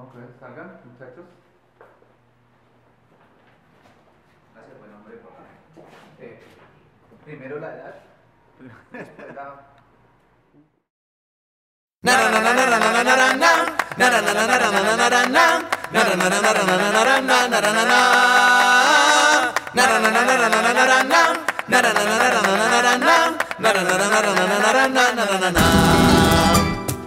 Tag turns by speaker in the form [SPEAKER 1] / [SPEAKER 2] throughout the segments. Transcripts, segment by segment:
[SPEAKER 1] Ok, salgan, muchachos.
[SPEAKER 2] Gracias, buen hombre, por
[SPEAKER 1] Eh, primero la edad, después la...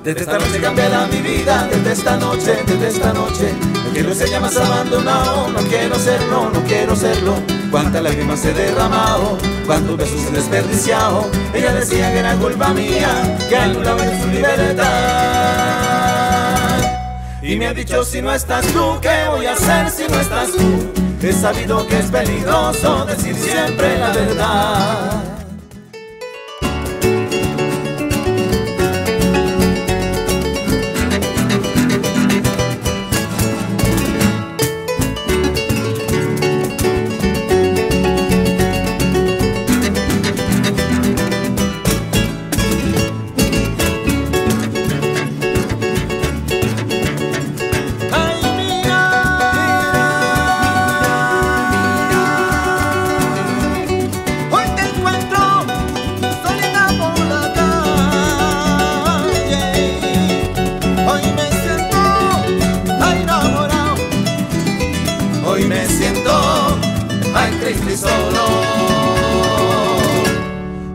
[SPEAKER 3] Desde esta noche cambiará mi vida, desde esta noche, desde esta noche. No quiero ser ya más abandonado, no quiero serlo, no quiero serlo. Cuántas lágrimas he derramado, cuántos besos he desperdiciado. Ella decía que era culpa mía, que anulaba en su libertad. Y me ha dicho si no estás tú, ¿qué voy a hacer si no estás tú? He sabido que es peligroso decir siempre la verdad.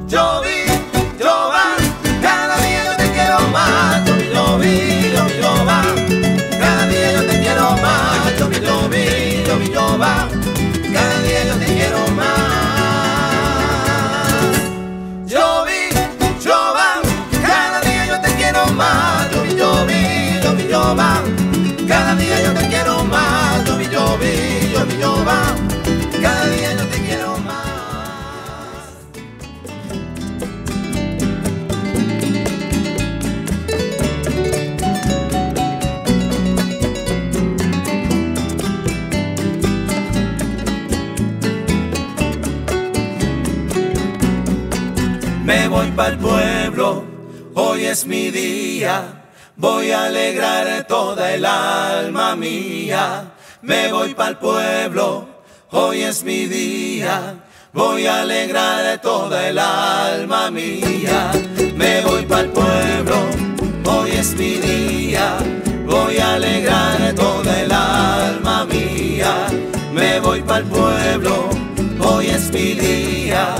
[SPEAKER 3] Yo vi, yo va, cada día yo te quiero más. Yo vi, yo vi, yo vi, yo va. Cada día yo te quiero más. Yo vi, yo vi, yo vi, yo va. Cada día yo te quiero más. Yo vi, yo va. Cada día yo te quiero más. Yo vi, yo vi, yo vi, yo va. Cada día Me voy para el pueblo, hoy es mi día. Voy a alegrar toda el alma mía. Me voy para el pueblo, hoy es mi día. Voy a alegrar toda el alma mía. Me voy para el pueblo, hoy es mi día. Voy a alegrar toda el alma mía. Me voy para el pueblo, hoy es mi día.